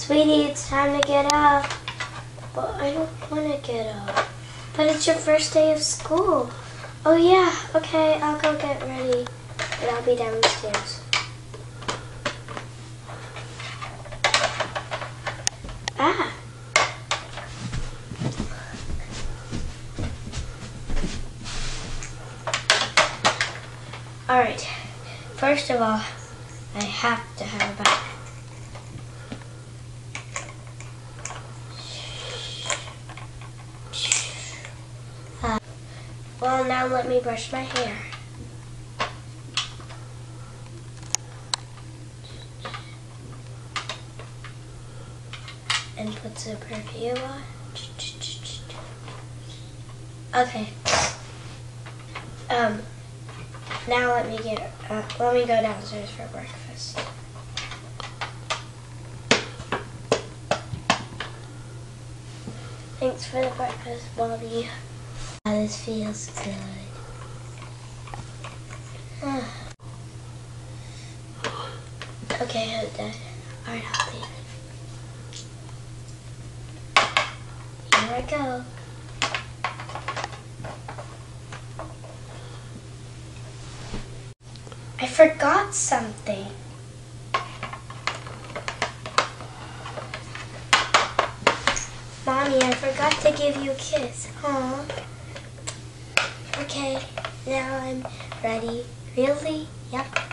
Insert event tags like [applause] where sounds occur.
Sweetie, it's time to get up. But I don't want to get up. But it's your first day of school. Oh yeah, okay, I'll go get ready. And I'll be downstairs. Ah. Alright, first of all, I have to have a bath. Uh, well, now let me brush my hair. And put some perfume on. Okay. Um, now let me get, uh, let me go downstairs for breakfast. Thanks for the breakfast, Bobby. Ah, this feels good. [sighs] Okay, I'm done. Alright, I'll leave. Here I go. I forgot something. Mommy, I forgot to give you a kiss. Aw. Okay, now I'm ready. Really? Yep.